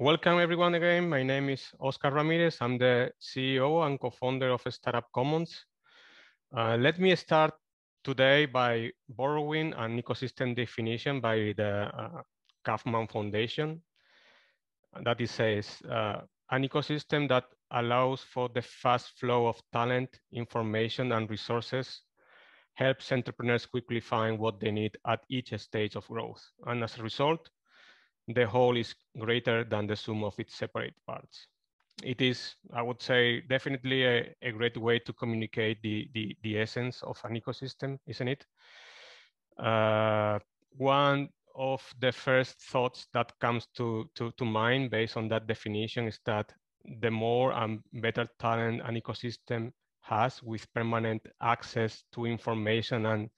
welcome everyone again. My name is Oscar Ramirez. I'm the CEO and co-founder of Startup Commons. Uh, let me start today by borrowing an ecosystem definition by the uh, Kauffman Foundation. That it says, uh, an ecosystem that allows for the fast flow of talent, information, and resources helps entrepreneurs quickly find what they need at each stage of growth. And as a result, the whole is greater than the sum of its separate parts. It is, I would say, definitely a, a great way to communicate the, the, the essence of an ecosystem, isn't it? Uh, one of the first thoughts that comes to, to, to mind based on that definition is that the more and better talent an ecosystem has with permanent access to information and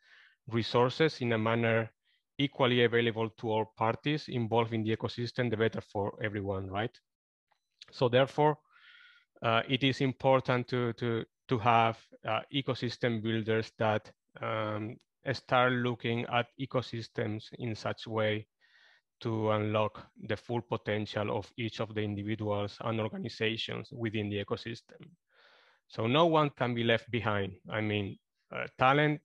resources in a manner equally available to all parties involved in the ecosystem, the better for everyone, right? So therefore, uh, it is important to, to, to have uh, ecosystem builders that um, start looking at ecosystems in such way to unlock the full potential of each of the individuals and organizations within the ecosystem. So no one can be left behind. I mean, uh, talent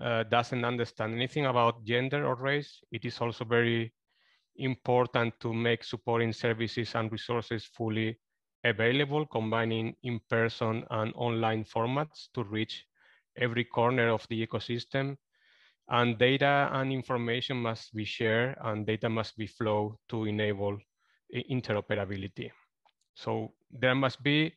uh, doesn't understand anything about gender or race. It is also very important to make supporting services and resources fully available, combining in-person and online formats to reach every corner of the ecosystem. And data and information must be shared and data must be flowed to enable interoperability. So there must be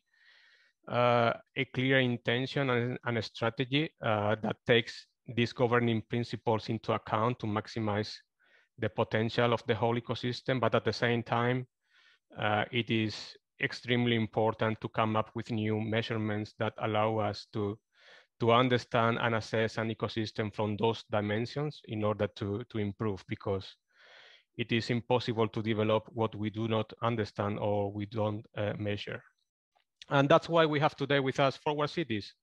uh, a clear intention and, and a strategy uh, that takes these governing principles into account to maximize the potential of the whole ecosystem, but at the same time, uh, it is extremely important to come up with new measurements that allow us to, to understand and assess an ecosystem from those dimensions in order to, to improve because it is impossible to develop what we do not understand or we don't uh, measure. And that's why we have today with us Forward Cities,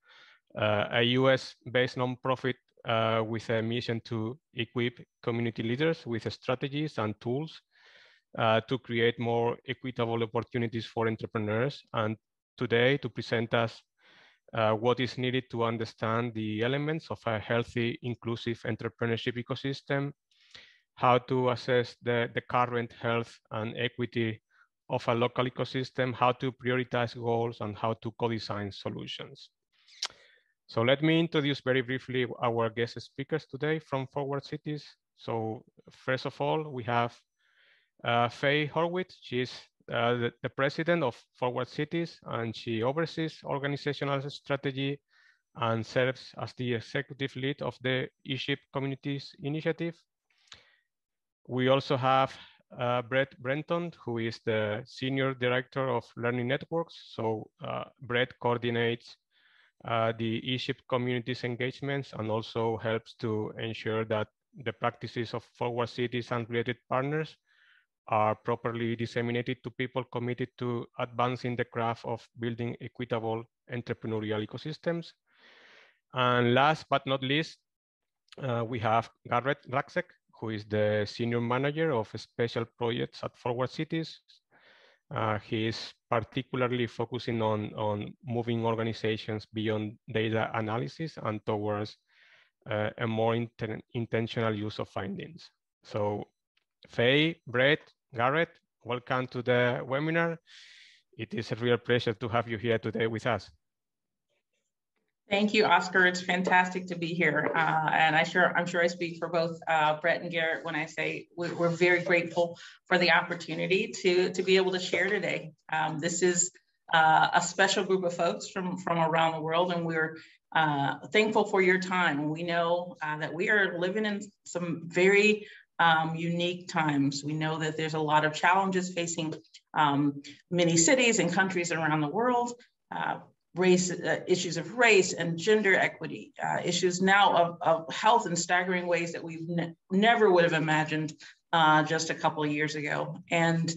uh, a US-based nonprofit uh, with a mission to equip community leaders with strategies and tools uh, to create more equitable opportunities for entrepreneurs. And today to present us uh, what is needed to understand the elements of a healthy, inclusive entrepreneurship ecosystem, how to assess the, the current health and equity of a local ecosystem, how to prioritize goals, and how to co-design solutions. So let me introduce very briefly our guest speakers today from Forward Cities. So first of all, we have uh, Faye Horwitz. She's uh, the, the, president of Forward Cities, and she oversees organizational strategy and serves as the executive lead of the E3 Communities Initiative. We also have uh, Brett Brenton, who is the senior director of Learning Networks. So uh, Brett coordinates uh, the E3 community's engagements and also helps to ensure that the practices of forward cities and related partners are properly disseminated to people committed to advancing the craft of building equitable entrepreneurial ecosystems. And last but not least, uh, we have Garrett Raksek, who is the senior manager of special projects at Forward Cities. Uh, he is particularly focusing on, on moving organizations beyond data analysis and towards uh, a more inten intentional use of findings. So Faye, Brett, Garrett, welcome to the webinar. It is a real pleasure to have you here today with us. Thank you, Oscar. It's fantastic to be here. Uh, and I sure, I'm sure I speak for both uh, Brett and Garrett when I say we're very grateful for the opportunity to, to be able to share today. Um, this is uh, a special group of folks from, from around the world, and we're uh, thankful for your time. We know uh, that we are living in some very um, unique times. We know that there's a lot of challenges facing um, many cities and countries around the world. Uh, race uh, issues of race and gender equity, uh, issues now of, of health in staggering ways that we ne never would have imagined uh, just a couple of years ago. And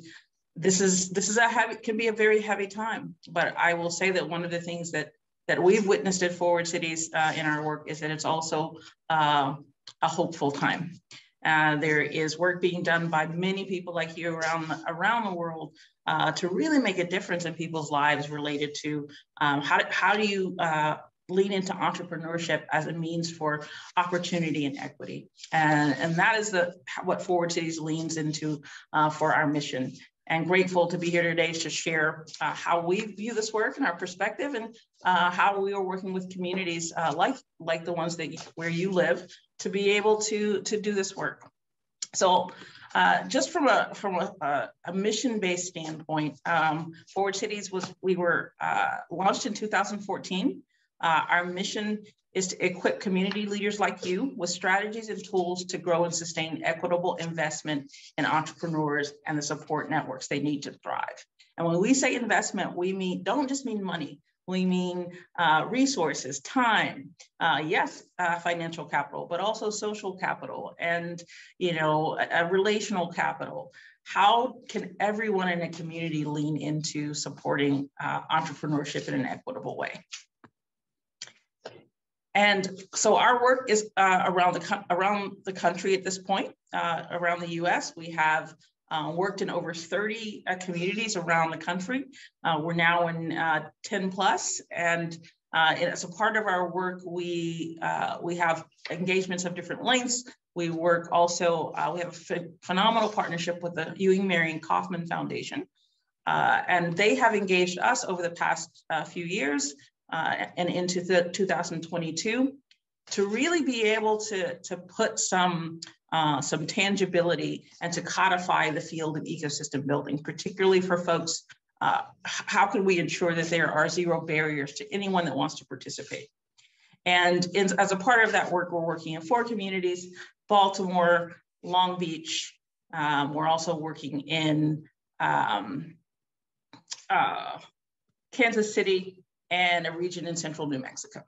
this is this is a heavy can be a very heavy time. But I will say that one of the things that that we've witnessed at Forward Cities uh, in our work is that it's also uh, a hopeful time. Uh, there is work being done by many people like you around the, around the world uh, to really make a difference in people's lives related to um, how, how do you uh, lean into entrepreneurship as a means for opportunity and equity. And, and that is the what Forward Cities leans into uh, for our mission. And grateful to be here today to share uh, how we view this work and our perspective and uh, how we are working with communities uh, like, like the ones that you, where you live to be able to, to do this work. So uh, just from a from a, a mission-based standpoint, um, Forward Cities was we were uh, launched in 2014 uh, our mission is to equip community leaders like you with strategies and tools to grow and sustain equitable investment in entrepreneurs and the support networks they need to thrive. And when we say investment, we mean don't just mean money. We mean uh, resources, time, uh, yes, uh, financial capital, but also social capital and you know a, a relational capital. How can everyone in a community lean into supporting uh, entrepreneurship in an equitable way? And so our work is uh, around the around the country at this point, uh, around the U.S. We have uh, worked in over 30 uh, communities around the country. Uh, we're now in uh, 10 plus, and as a part of our work, we we have engagements of different lengths. We work also. we have a phenomenal partnership with the Ewing Marion Kauffman Foundation, and they have engaged us over the past few years uh, and into the 2022 to really be able to, to put some, uh, some tangibility and to codify the field of ecosystem building, particularly for folks. Uh, how can we ensure that there are zero barriers to anyone that wants to participate? And in, as a part of that work, we're working in four communities, Baltimore, Long Beach. Um, we're also working in um, uh, Kansas City, and a region in central New Mexico.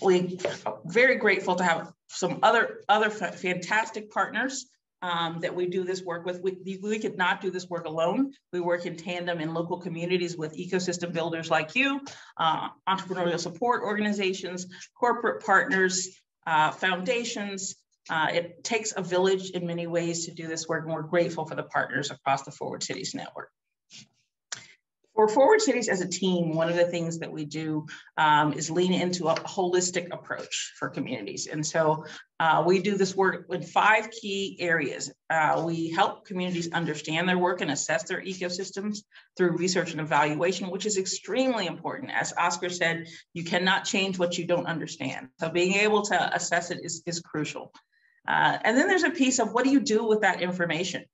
We are very grateful to have some other, other fantastic partners um, that we do this work with. We, we could not do this work alone. We work in tandem in local communities with ecosystem builders like you, uh, entrepreneurial support organizations, corporate partners, uh, foundations. Uh, it takes a village in many ways to do this work, and we're grateful for the partners across the Forward Cities Network. For Forward Cities as a team, one of the things that we do um, is lean into a holistic approach for communities. And so uh, we do this work in five key areas. Uh, we help communities understand their work and assess their ecosystems through research and evaluation, which is extremely important. As Oscar said, you cannot change what you don't understand. So being able to assess it is, is crucial. Uh, and then there's a piece of what do you do with that information?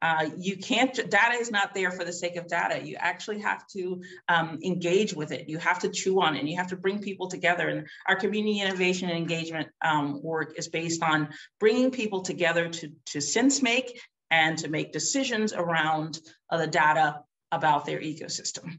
Uh, you can't, data is not there for the sake of data. You actually have to um, engage with it. You have to chew on it and you have to bring people together. And our community innovation and engagement um, work is based on bringing people together to, to sense make and to make decisions around uh, the data about their ecosystem.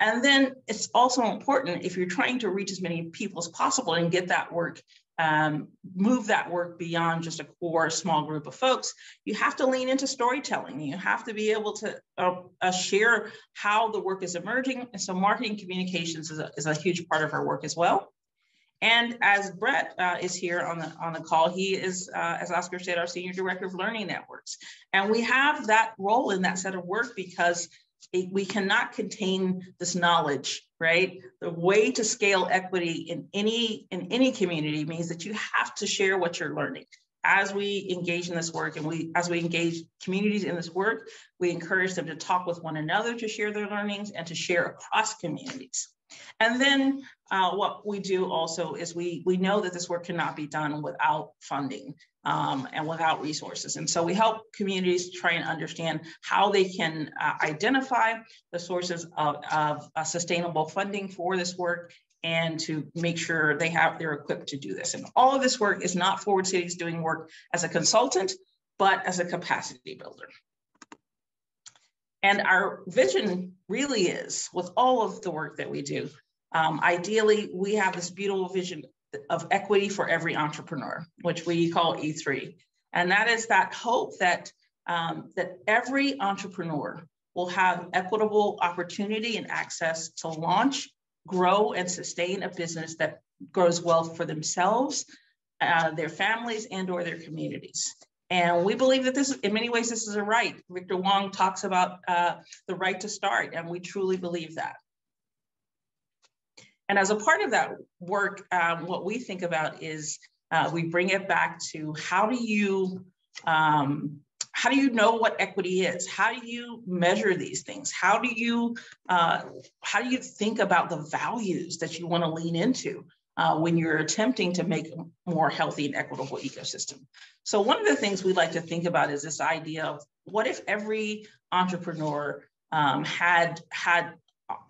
And then it's also important if you're trying to reach as many people as possible and get that work um, move that work beyond just a core small group of folks, you have to lean into storytelling. You have to be able to uh, uh, share how the work is emerging. And so marketing communications is a, is a huge part of our work as well. And as Brett uh, is here on the on the call, he is, uh, as Oscar said, our senior director of learning networks. And we have that role in that set of work because it, we cannot contain this knowledge right? The way to scale equity in any in any community means that you have to share what you're learning. As we engage in this work and we as we engage communities in this work we encourage them to talk with one another to share their learnings and to share across communities and then uh, what we do also is we, we know that this work cannot be done without funding um, and without resources. And so we help communities try and understand how they can uh, identify the sources of, of uh, sustainable funding for this work and to make sure they have they're equipped to do this. And all of this work is not Forward Cities doing work as a consultant, but as a capacity builder. And our vision really is with all of the work that we do. Um, ideally, we have this beautiful vision of equity for every entrepreneur, which we call E3. And that is that hope that, um, that every entrepreneur will have equitable opportunity and access to launch, grow, and sustain a business that grows wealth for themselves, uh, their families and or their communities. And we believe that this, in many ways, this is a right. Victor Hwang talks about uh, the right to start, and we truly believe that. And as a part of that work, um, what we think about is uh, we bring it back to how do you um, how do you know what equity is? How do you measure these things? How do you uh, how do you think about the values that you want to lean into uh, when you're attempting to make a more healthy and equitable ecosystem? So one of the things we like to think about is this idea of what if every entrepreneur um, had had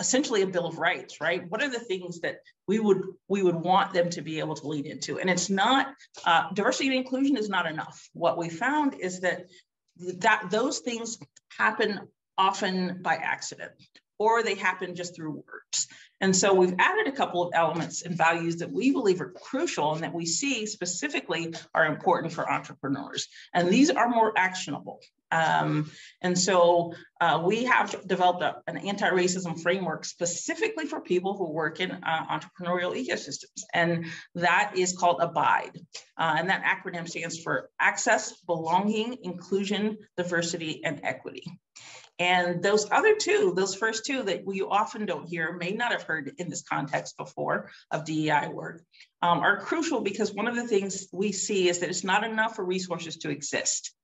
essentially a bill of rights right? What are the things that we would we would want them to be able to lead into? And it's not uh, diversity and inclusion is not enough. What we found is that that those things happen often by accident or they happen just through words. And so we've added a couple of elements and values that we believe are crucial and that we see specifically are important for entrepreneurs. And these are more actionable. Um, and so uh, we have developed a, an anti-racism framework specifically for people who work in uh, entrepreneurial ecosystems. And that is called ABIDE. Uh, and that acronym stands for Access, Belonging, Inclusion, Diversity, and Equity. And those other two, those first two that we often don't hear, may not have heard in this context before of DEI work, um, are crucial because one of the things we see is that it's not enough for resources to exist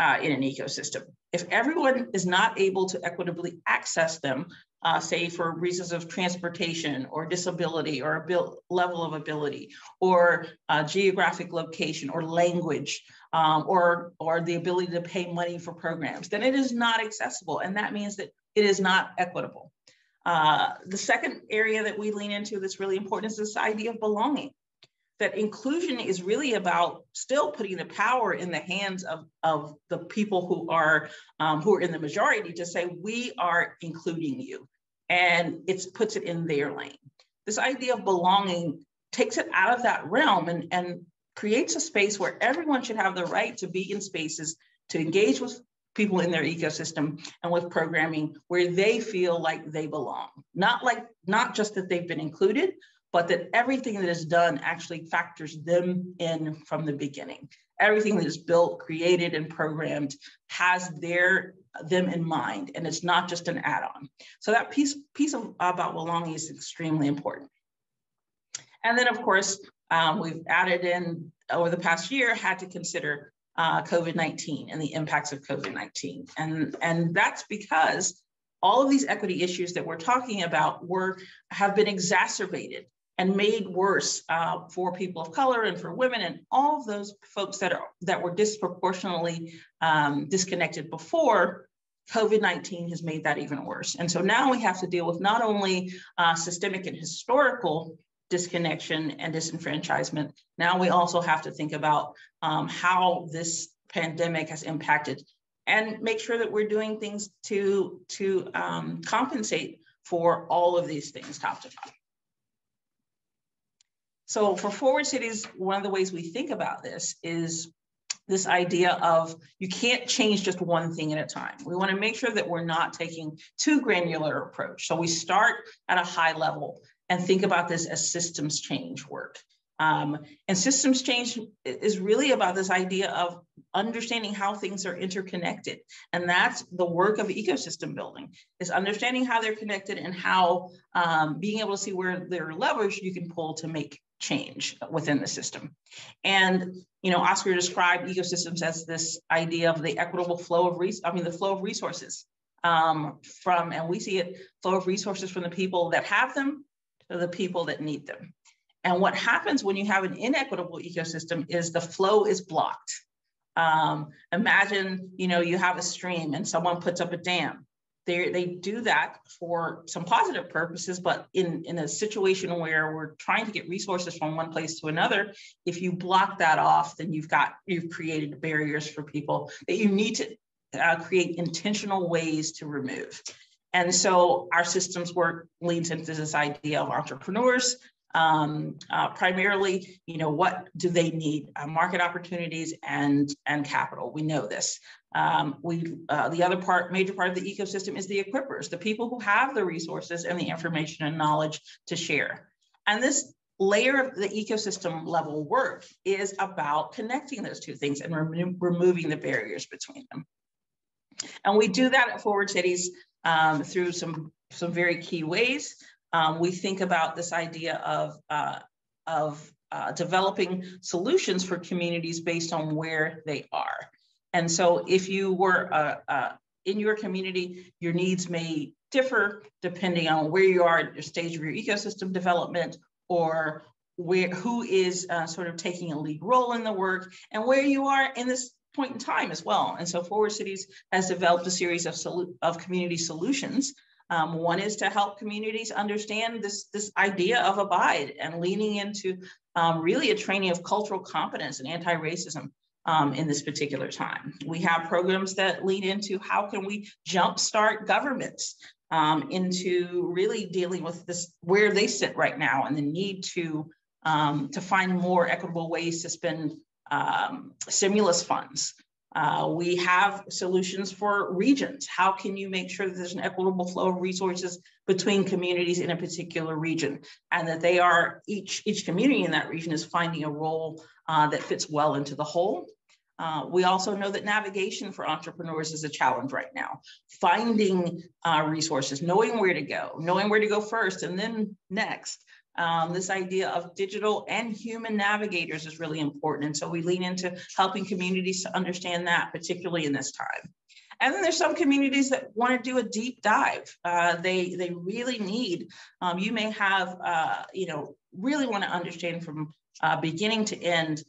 uh, in an ecosystem. If everyone is not able to equitably access them, uh, say for reasons of transportation or disability or abil- level of ability or uh, geographic location or language um, or, or the ability to pay money for programs, then it is not accessible. And that means that it is not equitable. Uh, the second area that we lean into that's really important is this idea of belonging that inclusion is really about still putting the power in the hands of, of the people who are um, who are in the majority to say we are including you and it puts it in their lane this idea of belonging takes it out of that realm and, and creates a space where everyone should have the right to be in spaces to engage with people in their ecosystem and with programming where they feel like they belong not like not just that they've been included but that everything that is done actually factors them in from the beginning. Everything that is built, created, and programmed has their them in mind, and it's not just an add-on. So that piece piece of, about belonging is extremely important. And then, of course, um, we've added in over the past year had to consider uh, COVID-19 and the impacts of COVID-19, and and that's because all of these equity issues that we're talking about were have been exacerbated and made worse uh, for people of color and for women and all of those folks that are that were disproportionately um, disconnected before COVID-19 has made that even worse. And so now we have to deal with not only uh, systemic and historical disconnection and disenfranchisement, now we also have to think about um, how this pandemic has impacted and make sure that we're doing things to, to um, compensate for all of these things top to bottom. So for forward cities, one of the ways we think about this is this idea of you can't change just one thing at a time. We want to make sure that we're not taking too granular approach. So we start at a high level and think about this as systems change work. Um, and systems change is really about this idea of understanding how things are interconnected. And that's the work of ecosystem building is understanding how they're connected and how um, being able to see where there are levers you can pull to make change within the system. And you know, Oscar described ecosystems as this idea of the equitable flow of res- I mean, the flow of resources um, from, and we see it flow of resources from the people that have them the people that need them. And what happens when you have an inequitable ecosystem is the flow is blocked. Um, imagine, you know, you have a stream and someone puts up a dam they they do that for some positive purposes, but in, in a situation where we're trying to get resources from one place to another, if you block that off, then you've got you've created barriers for people that you need to uh, create intentional ways to remove. And so our systems work leans into this idea of entrepreneurs um, uh, primarily, you know, what do they need? Uh, market opportunities and and capital. We know this. Um, we uh, the other part, major part of the ecosystem is the equippers, the people who have the resources and the information and knowledge to share. And this layer of the ecosystem level work is about connecting those two things and remo removing the barriers between them. And we do that at Forward Cities um, through some, some very key ways. Um, we think about this idea of, uh, of uh, developing solutions for communities based on where they are. And so if you were uh, uh, in your community, your needs may differ depending on where you are at your stage of your ecosystem development or where who is uh, sort of taking a lead role in the work and where you are in this point in time as well. And so Forward Cities has developed a series of, of community solutions. Um, one is to help communities understand this, this idea of abide and leaning into um, really a training of cultural competence and anti-racism um, in this particular time. We have programs that lead into how can we jumpstart governments um, into really dealing with this where they sit right now and the need to um, to find more equitable ways to spend um, stimulus funds. Uh, we have solutions for regions. How can you make sure that there's an equitable flow of resources between communities in a particular region and that they are each each community in that region is finding a role uh, that fits well into the whole uh, we also know that navigation for entrepreneurs is a challenge right now. Finding uh, resources, knowing where to go, knowing where to go first and then next. Um, this idea of digital and human navigators is really important. And so we lean into helping communities to understand that, particularly in this time. And then there's some communities that want to do a deep dive. Uh, they they really need. Um, you may have uh, you know really want to understand from uh, beginning to end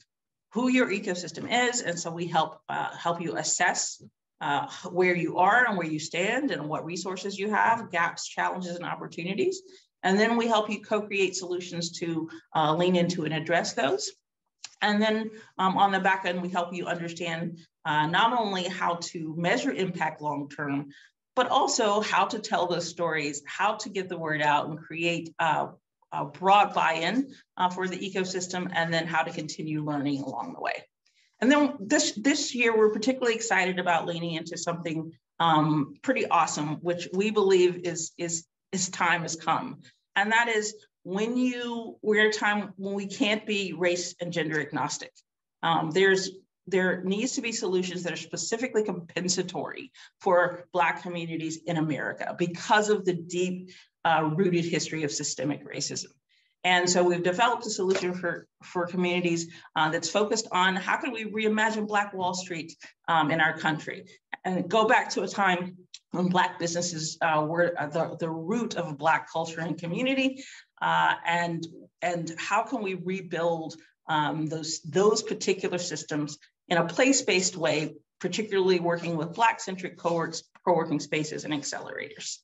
who your ecosystem is. And so we help uh, help you assess uh, where you are and where you stand and what resources you have, gaps, challenges, and opportunities. And then we help you co-create solutions to uh, lean into and address those. And then um, on the back end, we help you understand uh, not only how to measure impact long-term, but also how to tell those stories, how to get the word out and create uh, uh, broad buy-in uh, for the ecosystem, and then how to continue learning along the way. And then this, this year, we're particularly excited about leaning into something um, pretty awesome, which we believe is, is, is time has come. And that is when you, we're a time when we can't be race and gender agnostic. Um, there's there needs to be solutions that are specifically compensatory for Black communities in America because of the deep uh, rooted history of systemic racism. And so we've developed a solution for, for communities uh, that's focused on how can we reimagine Black Wall Street um, in our country and go back to a time Black businesses uh, were uh, the, the root of Black culture and community. Uh, and, and how can we rebuild um, those, those particular systems in a place-based way, particularly working with Black-centric co-working spaces and accelerators.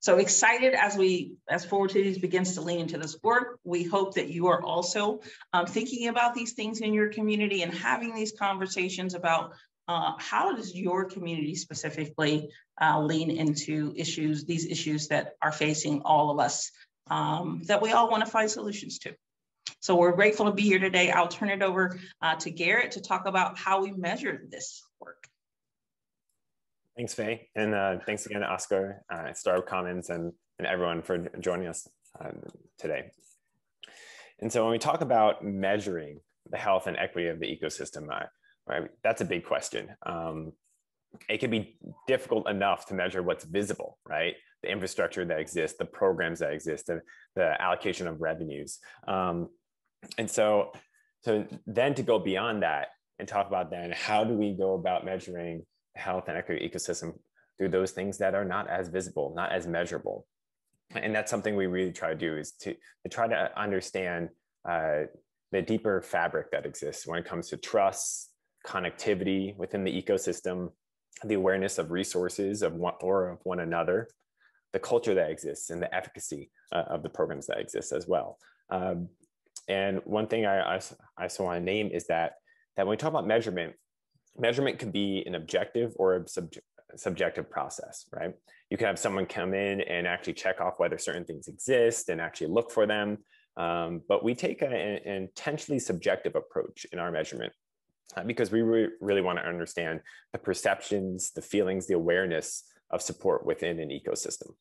So excited as we, as Forward Cities begins to lean into this work, we hope that you are also um, thinking about these things in your community and having these conversations about uh, how does your community specifically uh, lean into issues, these issues that are facing all of us um, that we all want to find solutions to. So we're grateful to be here today. I'll turn it over uh, to Garrett to talk about how we measure this work. Thanks, Faye. And uh, thanks again to Oscar, uh, Startup Commons, and, and everyone for joining us uh, today. And so when we talk about measuring the health and equity of the ecosystem, uh, right, that's a big question. Um, it can be difficult enough to measure what's visible, right? The infrastructure that exists, the programs that exist, the, the allocation of revenues. Um, and so, so then to go beyond that and talk about then how do we go about measuring health and equity ecosystem through those things that are not as visible, not as measurable. And that's something we really try to do is to, to try to understand uh, the deeper fabric that exists when it comes to trust, connectivity within the ecosystem, the awareness of resources of one or of one another, the culture that exists, and the efficacy uh, of the programs that exist as well. Um, and one thing I, I, I also want to name is that that when we talk about measurement, measurement could be an objective or a sub subjective process, right? You can have someone come in and actually check off whether certain things exist and actually look for them. Um, but we take a, an intentionally subjective approach in our measurement because we re really want to understand the perceptions, the feelings, the awareness of support within an ecosystem.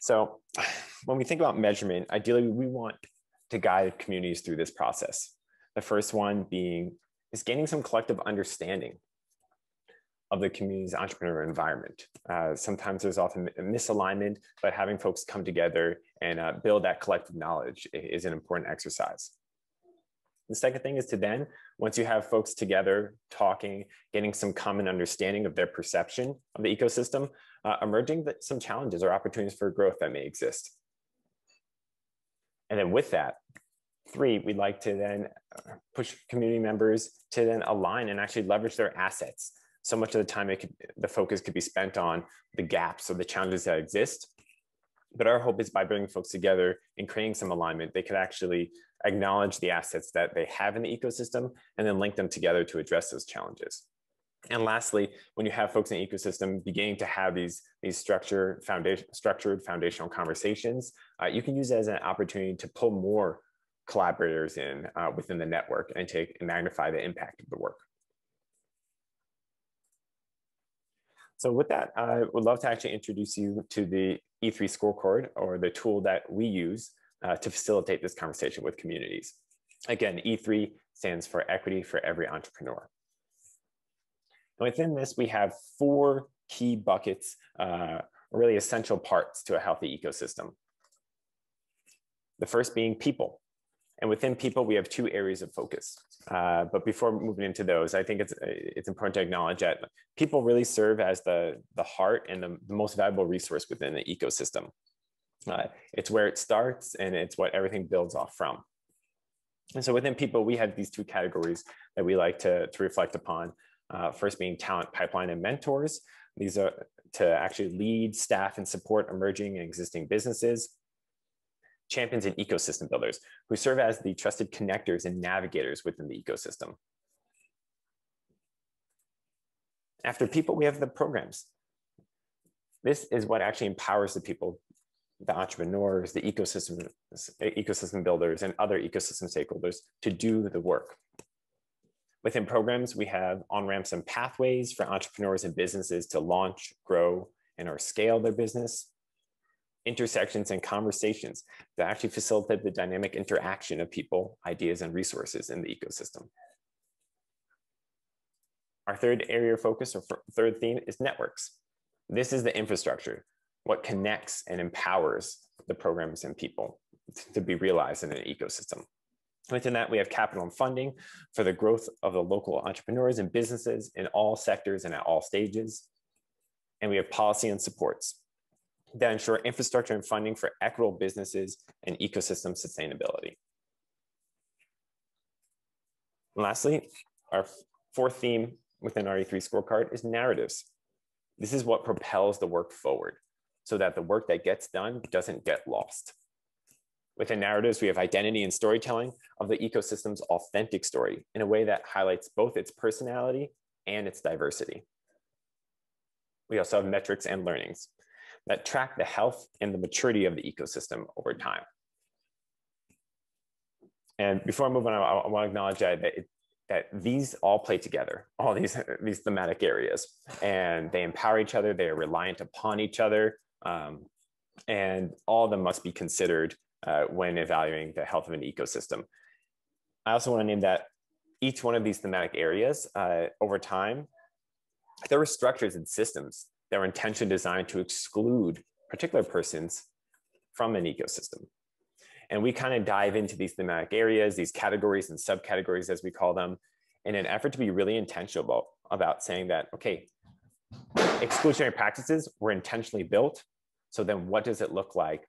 So when we think about measurement, ideally we want to guide communities through this process. The first one being is gaining some collective understanding of the community's entrepreneurial environment. Uh, sometimes there's often a misalignment, but having folks come together and uh, build that collective knowledge is an important exercise. The second thing is to then, once you have folks together talking, getting some common understanding of their perception of the ecosystem, uh, emerging some challenges or opportunities for growth that may exist. And then with that, three, we'd like to then uh, push community members to then align and actually leverage their assets. So much of the time, it could, the focus could be spent on the gaps or the challenges that exist. But our hope is by bringing folks together and creating some alignment, they could actually acknowledge the assets that they have in the ecosystem and then link them together to address those challenges. And lastly, when you have folks in the ecosystem beginning to have these, these structured, foundation, structured foundational conversations, uh, you can use it as an opportunity to pull more collaborators in uh, within the network and and magnify the impact of the work. So with that, I would love to actually introduce you to the E3 scorecard or the tool that we use uh, to facilitate this conversation with communities. Again, E3 stands for Equity for Every Entrepreneur. And within this, we have four key buckets, uh, really essential parts to a healthy ecosystem. The first being people. And within people, we have two areas of focus. Uh, but before moving into those, I think it's, it's important to acknowledge that people really serve as the, the heart and the, the most valuable resource within the ecosystem. Uh, it's where it starts and it's what everything builds off from. And so within people, we have these two categories that we like to, to reflect upon. Uh, first being talent pipeline and mentors. These are to actually lead, staff, and support emerging and existing businesses. Champions and ecosystem builders, who serve as the trusted connectors and navigators within the ecosystem. After people, we have the programs. This is what actually empowers the people the entrepreneurs, the ecosystem, ecosystem builders, and other ecosystem stakeholders to do the work. Within programs, we have on-ramps and pathways for entrepreneurs and businesses to launch, grow, and or scale their business. Intersections and conversations that actually facilitate the dynamic interaction of people, ideas, and resources in the ecosystem. Our third area of focus or third theme is networks. This is the infrastructure, what connects and empowers the programs and people to be realized in an ecosystem. Within that, we have capital and funding for the growth of the local entrepreneurs and businesses in all sectors and at all stages. And we have policy and supports that ensure infrastructure and funding for equitable businesses and ecosystem sustainability. And lastly, our fourth theme within our E3 scorecard is narratives. This is what propels the work forward so that the work that gets done doesn't get lost. Within narratives, we have identity and storytelling of the ecosystem's authentic story in a way that highlights both its personality and its diversity. We also have metrics and learnings that track the health and the maturity of the ecosystem over time. And before I move on, I, I want to acknowledge that, it, that these all play together, all these, these thematic areas, and they empower each other, they are reliant upon each other, um, and all of them must be considered uh, when evaluating the health of an ecosystem. I also want to name that each one of these thematic areas uh, over time, there were structures and systems that were intentionally designed to exclude particular persons from an ecosystem. And we kind of dive into these thematic areas, these categories and subcategories, as we call them, in an effort to be really intentional about, about saying that, okay, exclusionary practices were intentionally built. So then what does it look like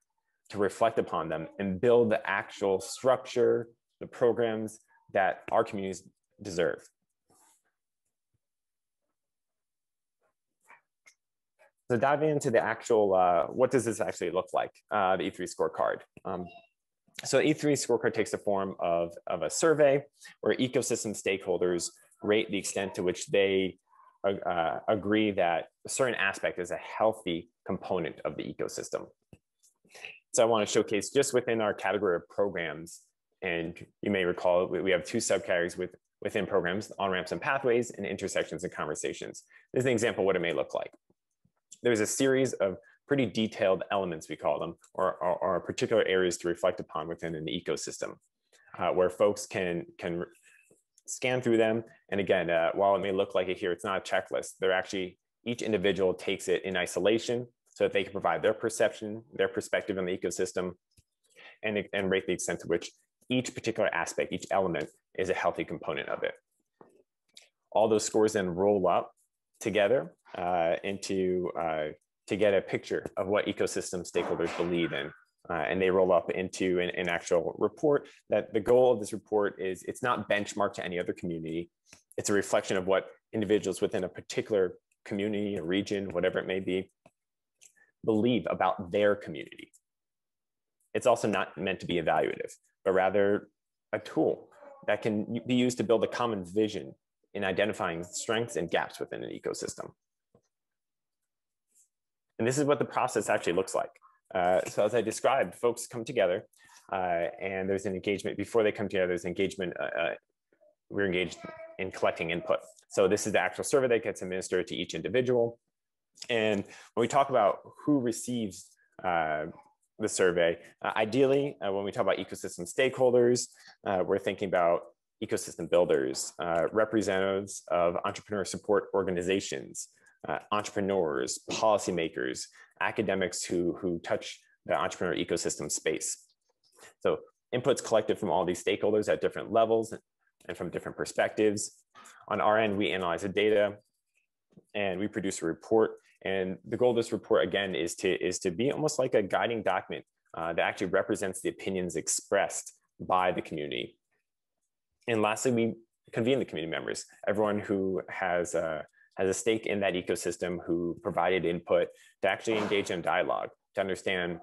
to reflect upon them and build the actual structure, the programs that our communities deserve. So diving into the actual, uh, what does this actually look like, uh, the E3 scorecard? Um, so E3 scorecard takes the form of, of a survey where ecosystem stakeholders rate the extent to which they uh, agree that a certain aspect is a healthy component of the ecosystem. So I want to showcase just within our category of programs, and you may recall we have two subcategories with, within programs, on-ramps and pathways, and intersections and conversations. This is an example of what it may look like. There's a series of pretty detailed elements, we call them, or, or, or particular areas to reflect upon within an ecosystem, uh, where folks can, can scan through them. And again, uh, while it may look like it here, it's not a checklist. They're actually, each individual takes it in isolation so that they can provide their perception, their perspective on the ecosystem, and, and rate the extent to which each particular aspect, each element is a healthy component of it. All those scores then roll up together uh, into uh, to get a picture of what ecosystem stakeholders believe in. Uh, and they roll up into an, an, actual report that the goal of this report is it's not benchmarked to any other community. It's a reflection of what individuals within a particular community, a region, whatever it may be, believe about their community. It's also not meant to be evaluative, but rather a tool that can be used to build a common vision in identifying strengths and gaps within an ecosystem. And this is what the process actually looks like. Uh, so as I described, folks come together uh, and there's an engagement. Before they come together, there's engagement. Uh, uh, we're engaged in collecting input. So this is the actual survey that gets administered to each individual. And when we talk about who receives uh, the survey, uh, ideally, when we talk about ecosystem stakeholders, we're thinking about ecosystem builders, representatives of entrepreneur support organizations, uh, entrepreneurs, policymakers, academics who, who touch the entrepreneur ecosystem space. So inputs collected from all these stakeholders at different levels and from different perspectives. On our end, we analyze the data and we produce a report. And the goal of this report, again, is to, is to be almost like a guiding document uh, that actually represents the opinions expressed by the community. And lastly, we convene the community members, everyone who has uh, has a stake in that ecosystem who provided input to actually engage in dialogue to understand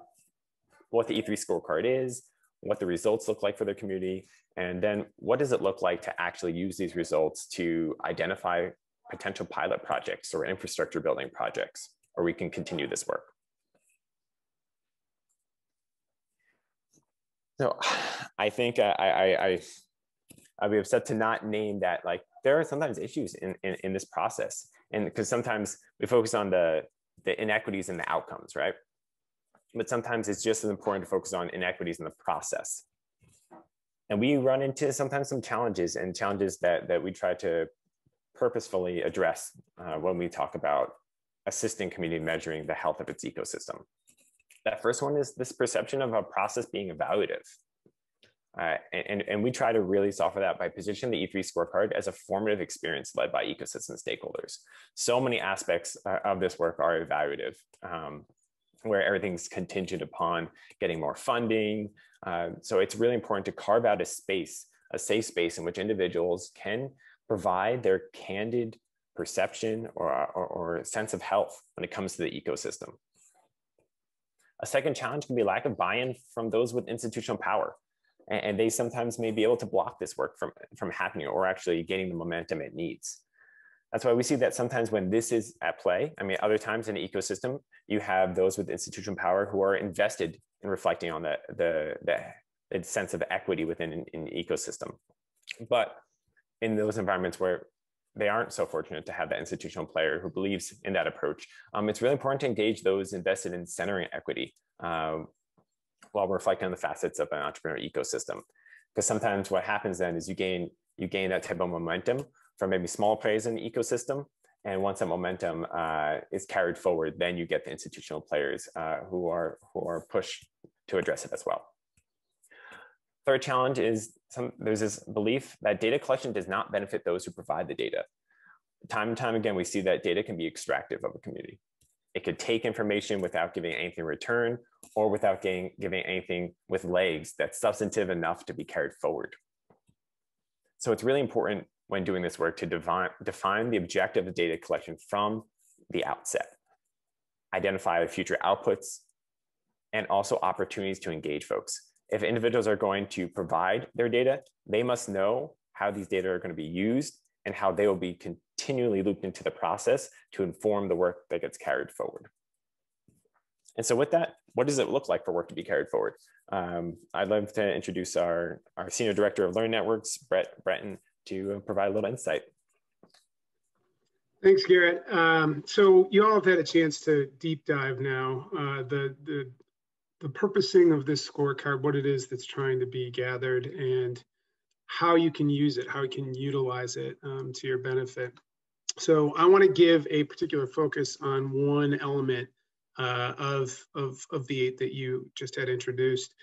what the E3 scorecard is, what the results look like for their community, and then what does it look like to actually use these results to identify potential pilot projects or infrastructure building projects, or we can continue this work. So I think I, I, I, I'd be upset to not name that like there are sometimes issues in, in, in this process. And because sometimes we focus on the, the inequities and the outcomes, right? But sometimes it's just as important to focus on inequities in the process. And we run into sometimes some challenges and challenges that, that we try to purposefully address uh, when we talk about assisting community measuring the health of its ecosystem. That first one is this perception of a process being evaluative. Uh, and, and we try to really solve for that by positioning the E3 scorecard as a formative experience led by ecosystem stakeholders. So many aspects uh, of this work are evaluative, um, where everything's contingent upon getting more funding. Uh, so it's really important to carve out a space, a safe space in which individuals can provide their candid perception or, or, or sense of health when it comes to the ecosystem. A second challenge can be lack of buy-in from those with institutional power and they sometimes may be able to block this work from, from happening or actually getting the momentum it needs. That's why we see that sometimes when this is at play, I mean, other times in an ecosystem, you have those with institutional power who are invested in reflecting on the, the, the, the sense of equity within an, an, ecosystem. But in those environments where they aren't so fortunate to have that institutional player who believes in that approach, um, it's really important to engage those invested in centering equity. Um, while reflecting on the facets of an entrepreneur ecosystem. Because sometimes what happens then is you gain you gain that type of momentum from maybe small players in the ecosystem. And once that momentum uh, is carried forward, then you get the institutional players uh, who are who are pushed to address it as well. Third challenge is some, there's this belief that data collection does not benefit those who provide the data. Time and time again, we see that data can be extractive of a community. It could take information without giving anything in return or without getting, giving anything with legs that's substantive enough to be carried forward. So it's really important when doing this work to define, define the objective of data collection from the outset, identify the future outputs, and also opportunities to engage folks. If individuals are going to provide their data, they must know how these data are going to be used and how they will be continually looped into the process to inform the work that gets carried forward. And so with that, what does it look like for work to be carried forward? Um, I'd love to introduce our, our Senior Director of Learning Networks, Brett Breton, to provide a little insight. Thanks, Garrett. Um, so you all have had a chance to deep dive now. Uh, the, the, the purposing of this scorecard, what it is that's trying to be gathered, and how you can use it, how you can utilize it um, to your benefit. So I want to give a particular focus on one element uh, of, of, of the eight that you just had introduced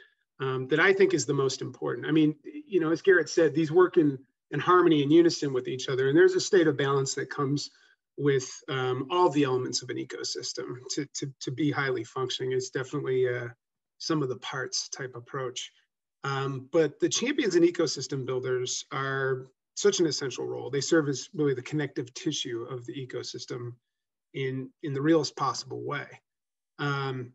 um, that I think is the most important. I mean, you know, as Garrett said, these work in, in harmony and unison with each other, and there's a state of balance that comes with um, all the elements of an ecosystem to, to, to be highly functioning. It's definitely uh, sum of the parts type approach. Um, but the champions and ecosystem builders are such an essential role. They serve as really the connective tissue of the ecosystem in, in the realest possible way. Um,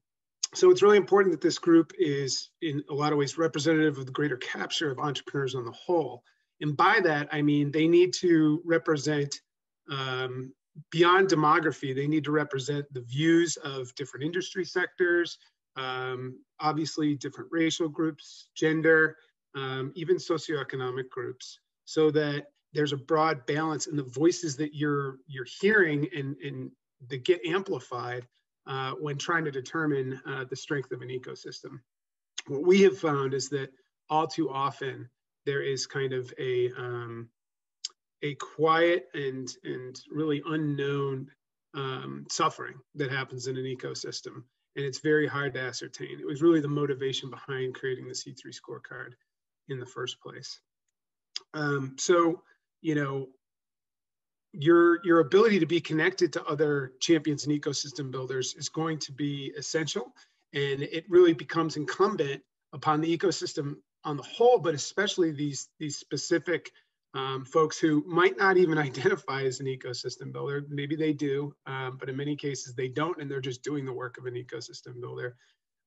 so it's really important that this group is in a lot of ways representative of the greater capture of entrepreneurs on the whole. And by that, I mean they need to represent um, beyond demography, they need to represent the views of different industry sectors, um, obviously different racial groups, gender, um, even socioeconomic groups, so that there's a broad balance in the voices that you're you're hearing and, and that get amplified uh, when trying to determine uh, the strength of an ecosystem. What we have found is that all too often there is kind of a um, a quiet and and really unknown um, suffering that happens in an ecosystem, and it's very hard to ascertain. It was really the motivation behind creating the E3 scorecard in the first place. Um, so, you know, your your ability to be connected to other champions and ecosystem builders is going to be essential, and it really becomes incumbent upon the ecosystem on the whole, but especially these these specific um, folks who might not even identify as an ecosystem builder. Maybe they do, um, but in many cases they don't, and they're just doing the work of an ecosystem builder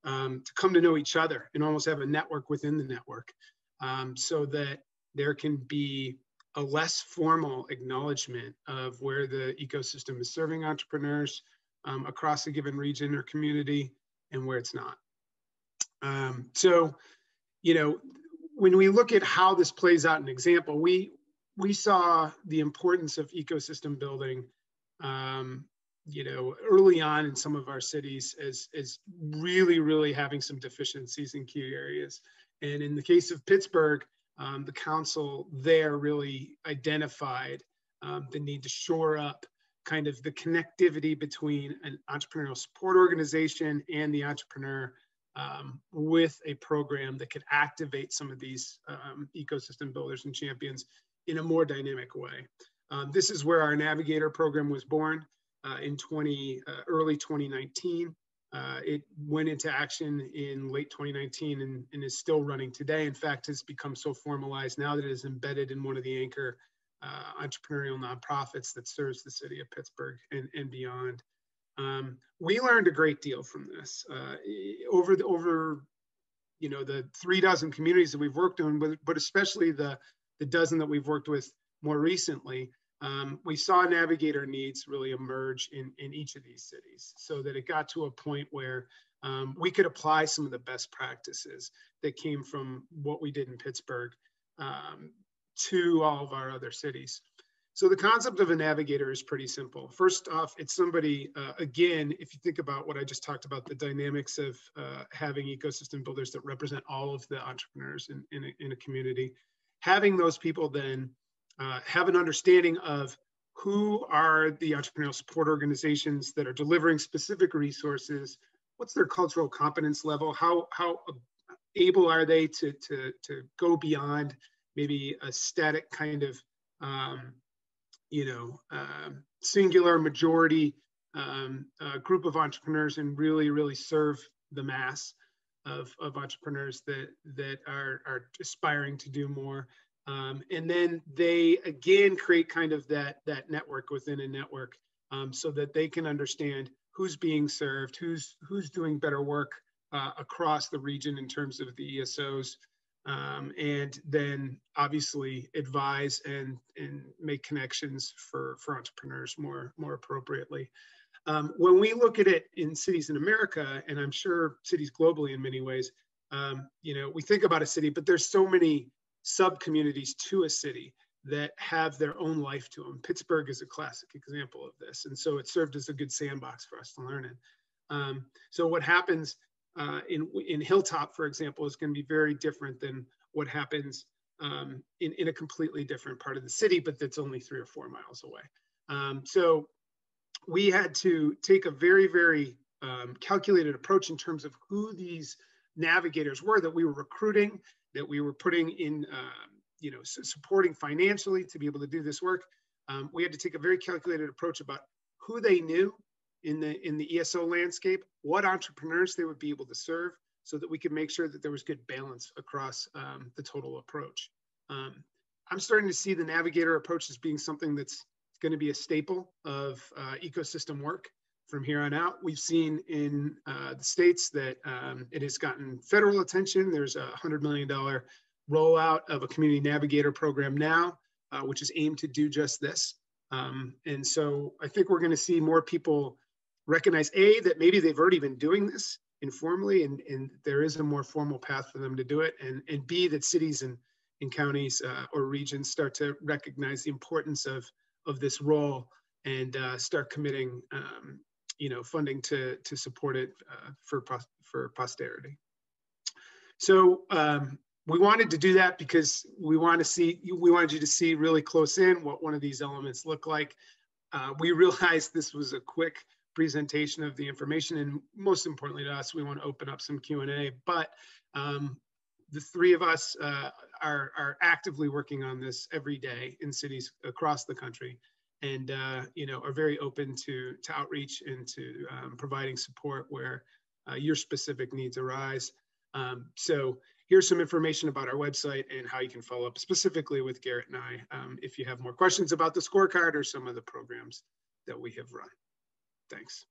um, to come to know each other and almost have a network within the network um, so that there can be a less formal acknowledgement of where the ecosystem is serving entrepreneurs um, across a given region or community and where it's not. Um, so, you know, when we look at how this plays out in example, we we saw the importance of ecosystem building, um, you know, early on in some of our cities as as really really having some deficiencies in key areas. And in the case of Pittsburgh, um, the council there really identified um, the need to shore up kind of the connectivity between an entrepreneurial support organization and the entrepreneur um, with a program that could activate some of these um, ecosystem builders and champions in a more dynamic way. Um, this is where our Navigator program was born uh, in 20, uh, early 2019. Uh, it went into action in late 2019 and, and, is still running today. In fact, has become so formalized now that it is embedded in one of the anchor uh, entrepreneurial nonprofits that serves the city of Pittsburgh and, and beyond. Um, we learned a great deal from this uh, over the over you know the three dozen communities that we've worked on, but, but especially the the dozen that we've worked with more recently. Um, we saw navigator needs really emerge in, in each of these cities so that it got to a point where um, we could apply some of the best practices that came from what we did in Pittsburgh um, to all of our other cities. So the concept of a navigator is pretty simple. First off, it's somebody, uh, again, if you think about what I just talked about, the dynamics of uh, having ecosystem builders that represent all of the entrepreneurs in, in, a, in a community, having those people then uh, have an understanding of who are the entrepreneurial support organizations that are delivering specific resources, what's their cultural competence level, how, how able are they to, to, to go beyond maybe a static kind of um, you know, uh, singular majority um, uh, group of entrepreneurs and really, really serve the mass of, of entrepreneurs that, that are, are aspiring to do more. Um, and then they again create kind of that, that network within a network um, so that they can understand who's being served, who's, who's doing better work uh, across the region in terms of the ESOs, um, and then obviously advise and and make connections for for entrepreneurs more more appropriately. Um, when we look at it in cities in America, and I'm sure cities globally in many ways, um, you know, we think about a city, but there's so many sub communities to a city that have their own life to them. Pittsburgh is a classic example of this. And so it served as a good sandbox for us to learn in. Um, so what happens uh, in, in Hilltop, for example, is going to be very different than what happens um, in, in a completely different part of the city, but that's only three or four miles away. Um, so we had to take a very, very um, calculated approach in terms of who these navigators were that we were recruiting, that we were putting in, uh, you know, supporting financially to be able to do this work. Um, we had to take a very calculated approach about who they knew in the in the ESO landscape, what entrepreneurs they would be able to serve, so that we could make sure that there was good balance across um, the total approach. Um, I'm starting to see the navigator approach as being something that's going to be a staple of uh, ecosystem work from here on out. We've seen in uh, the states that um, it has gotten federal attention. There's a $100 million rollout of a community navigator program now, uh, which is aimed to do just this. Um, and so I think we're going to see more people recognize A, that maybe they've already been doing this informally and, and there is a more formal path for them to do it. And, and B, that cities and, and counties uh, or regions start to recognize the importance of, of this role and uh, start committing um, you know, funding to, to support it uh, for, for posterity. So um, we wanted to do that because we want to see, we wanted you to see really close in what one of these elements look like. Uh, we realized this was a quick presentation of the information and most importantly to us, we want to open up some Q&A, but um, the three of us uh, are, are actively working on this every day in cities across the country and uh, you know are very open to to outreach and to um, providing support where uh, your specific needs arise. Um, so here's some information about our website and how you can follow up specifically with Garrett and I um, if you have more questions about the scorecard or some of the programs that we have run. Thanks.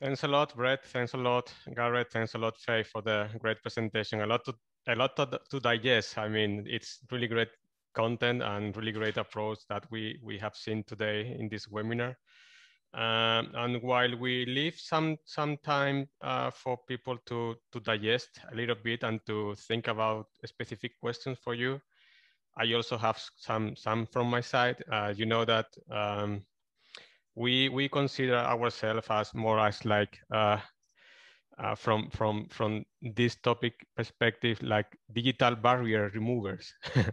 Thanks a lot, Brett. Thanks a lot, Garrett. Thanks a lot, Faye, for the great presentation. A lot to a lot to, to digest. I mean, it's really great content and really great approach that we, we have seen today in this webinar. Um, and while we leave some some time uh, for people to to digest a little bit and to think about specific questions for you, I also have some some from my side. Uh, you know that um, we we consider ourselves as more as like uh, uh, from from from this topic perspective like digital barrier removers.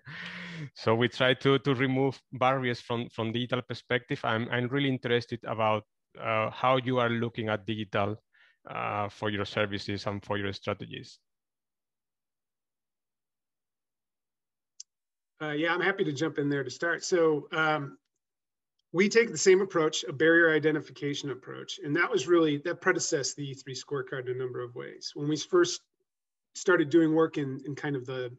So we try to to remove barriers from from digital perspective. I'm i'm really interested about uh, how you are looking at digital uh, for your services and for your strategies. Uh, yeah i'm happy to jump in there to start. So um, we take the same approach, a barrier identification approach. And that was really, that predecessed the E3 scorecard in a number of ways. When we first started doing work in, in kind of the,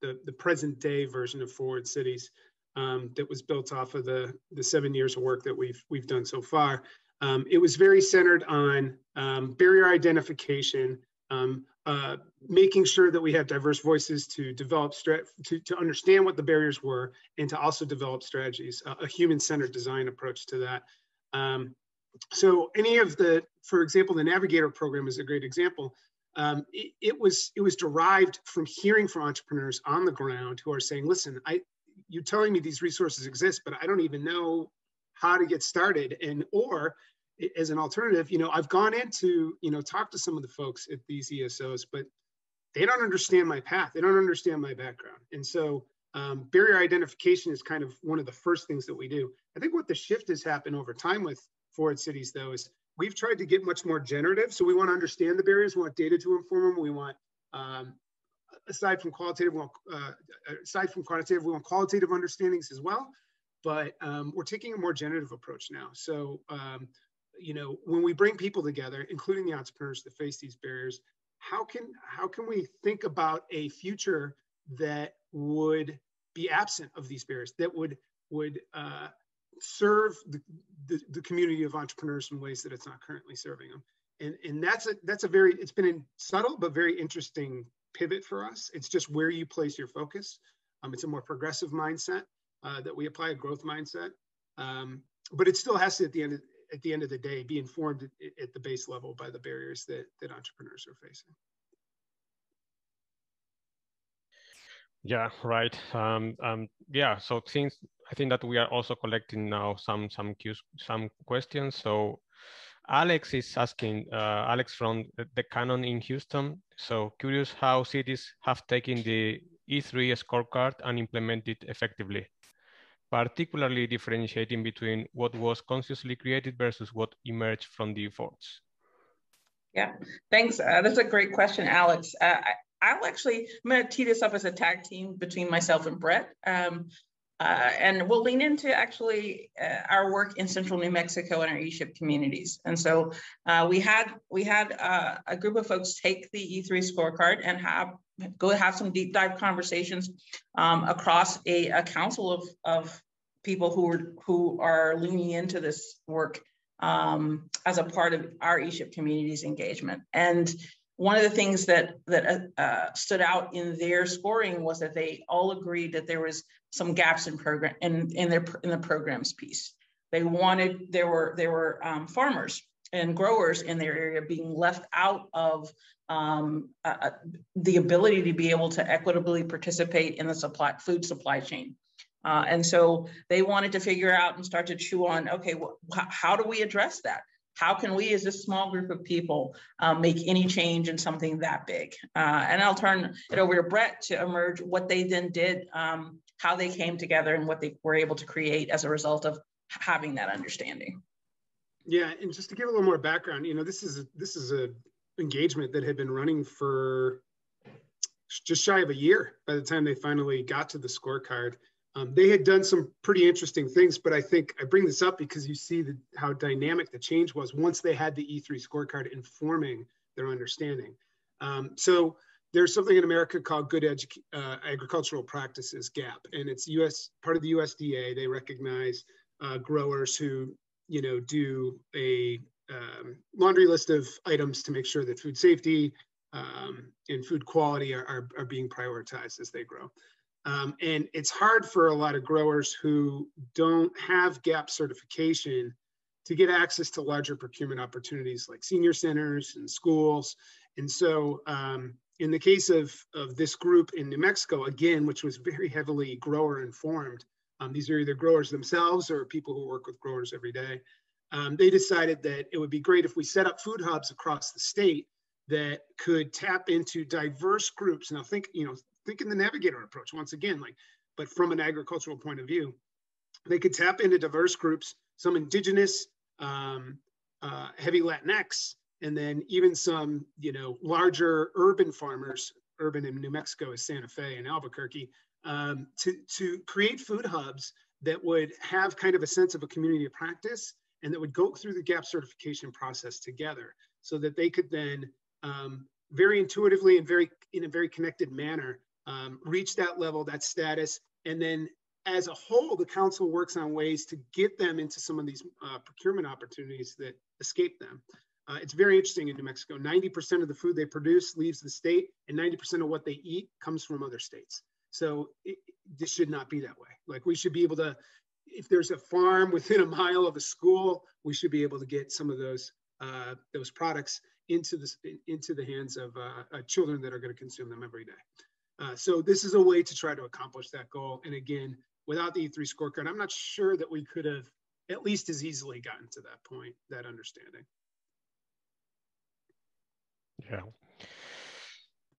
the, the present day version of Forward Cities um, that was built off of the, the seven years of work that we've, we've done so far, um, it was very centered on um, barrier identification, um, uh, making sure that we have diverse voices to develop to, to understand what the barriers were and to also develop strategies, a human-centered design approach to that. Um, so any of the, for example, the Navigator program is a great example. Um, it, it, was it was derived from hearing from entrepreneurs on the ground who are saying, listen, I you're telling me these resources exist, but I don't even know how to get started. And or as an alternative, you know, I've gone into, you know, talk to some of the folks at these ESOs, but they don't understand my path. They don't understand my background. And so um, barrier identification is kind of one of the first things that we do. I think what the shift has happened over time with Forward Cities, though, is we've tried to get much more generative. So we want to understand the barriers. We want data to inform them. We want, um, aside from qualitative, uh, aside from quantitative, we want qualitative understandings as well. But um, we're taking a more generative approach now. So um, you know, when we bring people together, including the entrepreneurs that face these barriers, how can how can we think about a future that would be absent of these barriers, that would would uh, serve the, the, the, community of entrepreneurs in ways that it's not currently serving them? And and that's a that's a very it's been a subtle but very interesting pivot for us. It's just where you place your focus. Um, it's a more progressive mindset uh, that we apply a growth mindset. Um, but it still has to at the end at the end of the day, be informed at the base level by the barriers that, that entrepreneurs are facing. Yeah, right. Um, um, yeah. So since I think that we are also collecting now some some cues, some questions. So Alex is asking uh, Alex from the Cannon in Houston. So curious how cities have taken the E3 scorecard and implemented effectively particularly differentiating between what was consciously created versus what emerged from the efforts. Yeah, thanks. Uh, that's a great question, Alex. Uh, I'll actually, I'm going to tee this up as a tag team between myself and Brett. Um, uh, and we'll lean into actually uh, our work in central New Mexico and our eShip communities. And so uh, we had we had uh, a group of folks take the E3 scorecard and have go have some deep dive conversations um, across a, a council of, of people who are who are leaning into this work um, as a part of our eShip community's engagement. And one of the things that that uh, uh, stood out in their scoring was that they all agreed that there was some gaps in program in, in their in the programs piece. They wanted there were there were um, farmers and growers in their area being left out of um, uh, uh the ability to be able to equitably participate in the supply food supply chain. Uh, and so they wanted to figure out and start to chew on, okay, how do we address that? how can we as a small group of people um, make any change in something that big? Uh, and I'll turn it over to Brett to emerge what they then did, um, how they came together and what they were able to create as a result of having that understanding. Yeah, and just to give a little more background, you know, this is this is a engagement that had been running for just shy of a year by the time they finally got to the scorecard. Um, they had done some pretty interesting things, but I think I bring this up because you see the, how dynamic the change was once they had the E3 scorecard informing their understanding. Um, so there's something in America called Good Edu uh, Agricultural Practices GAP, and it's US part of the USDA. They recognize uh, growers who, you know, do a um, laundry list of items to make sure that food safety um, and food quality are, are, are being prioritized as they grow. Um, and it's hard for a lot of growers who don't have GAP certification to get access to larger procurement opportunities like senior centers and schools. And so um, in the case of, of this group in New Mexico, again, which was very heavily grower informed, um, these are either growers themselves or people who work with growers every day. Um, they decided that it would be great if we set up food hubs across the state that could tap into diverse groups. Now think, you know, think in the navigator approach once again, like, but from an agricultural point of view, they could tap into diverse groups, some indigenous, um, uh, heavy Latinx, and then even some, you know, larger urban farmers, urban in New Mexico is Santa Fe and Albuquerque, um, to, to create food hubs that would have kind of a sense of a community of practice and that would go through the GAP certification process together so that they could then um, very intuitively and very in a very connected manner um, reach that level, that status, and then as a whole, the council works on ways to get them into some of these uh, procurement opportunities that escape them. Uh, it's very interesting in New Mexico. 90% of the food they produce leaves the state, and 90% of what they eat comes from other states. So it, this should not be that way. Like we should be able to, if there's a farm within a mile of a school, we should be able to get some of those uh, those products into the into the hands of uh, uh, children that are going to consume them every day. Uh, so this is a way to try to accomplish that goal. And again, without the E3 scorecard, I'm not sure that we could have at least as easily gotten to that point, that understanding. Yeah.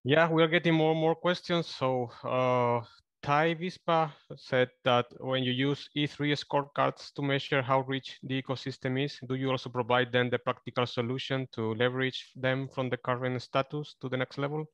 Yeah, we are getting more and more questions. So uh, Ty Vispa said that when you use E3 scorecards to measure how rich the ecosystem is, do you also provide them the practical solution to leverage them from the current status to the next level?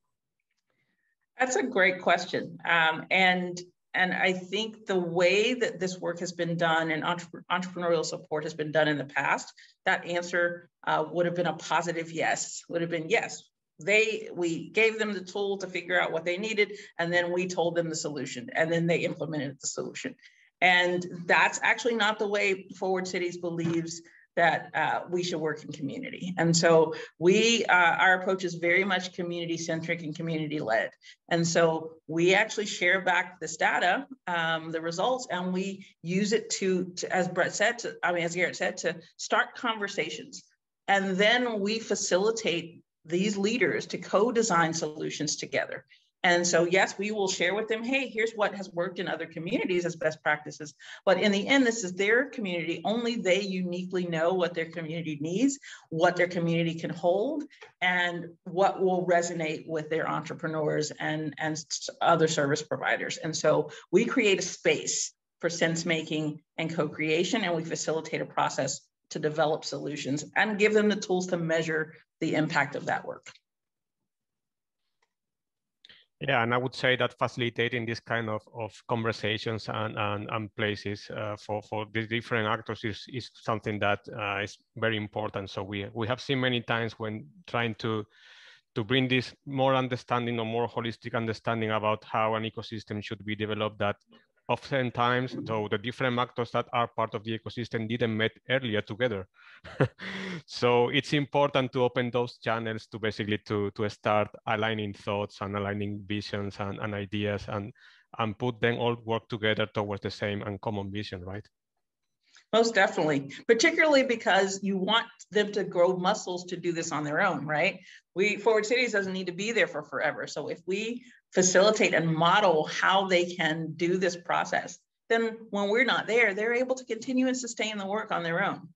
That's a great question. Um, and and I think the way that this work has been done and entre entrepreneurial support has been done in the past, that answer uh, would have been a positive yes, would have been yes. They, we gave them the tool to figure out what they needed, and then we told them the solution, and then they implemented the solution. And that's actually not the way Forward Cities believes that uh, we should work in community. And so we, uh, our approach is very much community centric and community led. And so we actually share back this data, um, the results, and we use it to, to, as Brett said, to, I mean, as Garrett said, to start conversations. And then we facilitate these leaders to co-design solutions together. And so, yes, we will share with them, hey, here's what has worked in other communities as best practices. But in the end, this is their community. Only they uniquely know what their community needs, what their community can hold, and what will resonate with their entrepreneurs and, and other service providers. And so we create a space for sense making and co creation, and we facilitate a process to develop solutions and give them the tools to measure the impact of that work. Yeah, and I would say that facilitating this kind of, of conversations and, and, and places uh, for, for the different actors is, is something that uh, is very important. So we, we have seen many times when trying to, to bring this more understanding or more holistic understanding about how an ecosystem should be developed that oftentimes, though the different actors that are part of the ecosystem didn't met earlier together. so it's important to open those channels to basically to, to start aligning thoughts and aligning visions and, and ideas and, and put them all work together towards the same and common vision, right? Most definitely, particularly because you want them to grow muscles to do this on their own, right? We Forward Cities doesn't need to be there for forever. So if we facilitate and model how they can do this process, then when we're not there, they're able to continue and sustain the work on their own.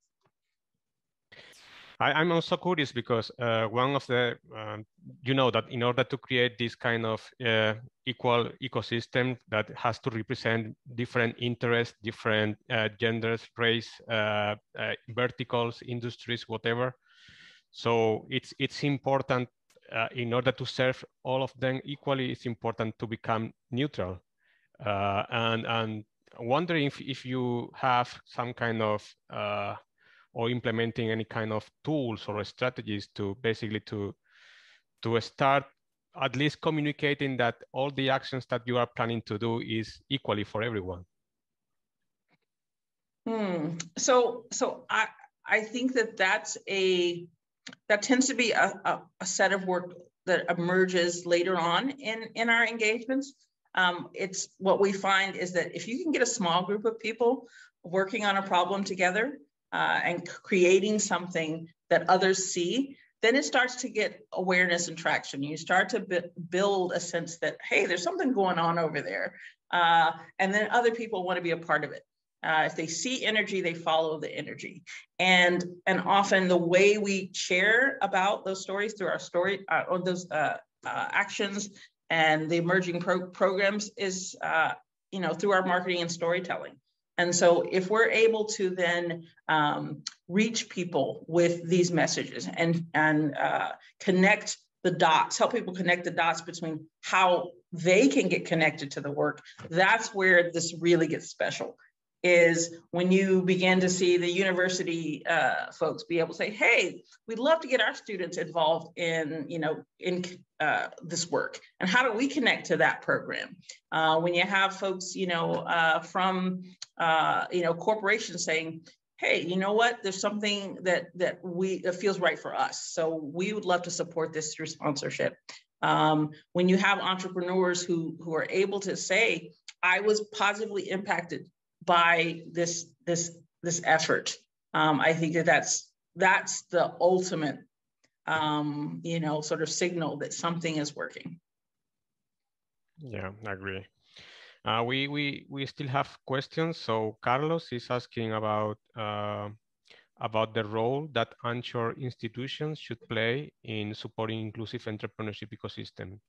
I, am also curious because uh, one of the, uh, you know, that in order to create this kind of uh, equal ecosystem that has to represent different interests, different uh, genders, race, uh, uh, verticals, industries, whatever. So it's it's important Uh, in order to serve all of them equally. It's important to become neutral, uh, and and wondering if if you have some kind of uh, or implementing any kind of tools or strategies to basically to to start at least communicating that all the actions that you are planning to do is equally for everyone hmm. so so i i think that that's a that tends to be a, a, a set of work that emerges later on in in our engagements um, it's what we find is that if you can get a small group of people working on a problem together uh, and creating something that others see, then it starts to get awareness and traction. You start to b- build a sense that, hey, there's something going on over there. Uh, and then other people want to be a part of it. Uh, if they see energy, they follow the energy. And, and often the way we share about those stories through our story uh, or those uh, uh, actions and the emerging pro- programs is, uh, you know, through our marketing and storytelling. And so, if we're able to then um, reach people with these messages and and uh, connect the dots, help people connect the dots between how they can get connected to the work, that's where this really gets special is when you begin to see the university uh, folks be able to say, "Hey, we'd love to get our students involved in, you know, in uh, this work, and how do we connect to that program?" Uh, when you have folks, you know, uh, from, uh, you know, corporations saying, "Hey, you know what? There's something that that we that feels right for us, so we would love to support this through sponsorship." Um, when you have entrepreneurs who who are able to say, "I was positively impacted by this this this effort. Um, I think that that's that's the ultimate, um, you know, sort of signal that something is working. Yeah, I agree. Uh, we we we still have questions. So Carlos is asking about uh, about the role that onshore institutions should play in supporting inclusive entrepreneurship ecosystem.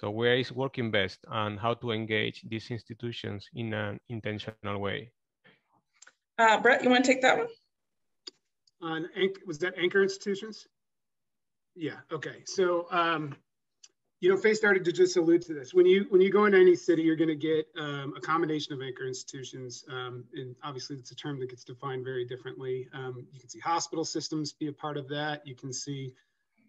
So where is working best and how to engage these institutions in an intentional way? Uh, Brett, you want to take that one? On was that anchor institutions? Yeah. Okay. So um, you know, Faye started to just allude to this. When you when you go into any city, you're going to get um, a combination of anchor institutions, um, and obviously it's a term that gets defined very differently. Um, you can see hospital systems be a part of that. You can see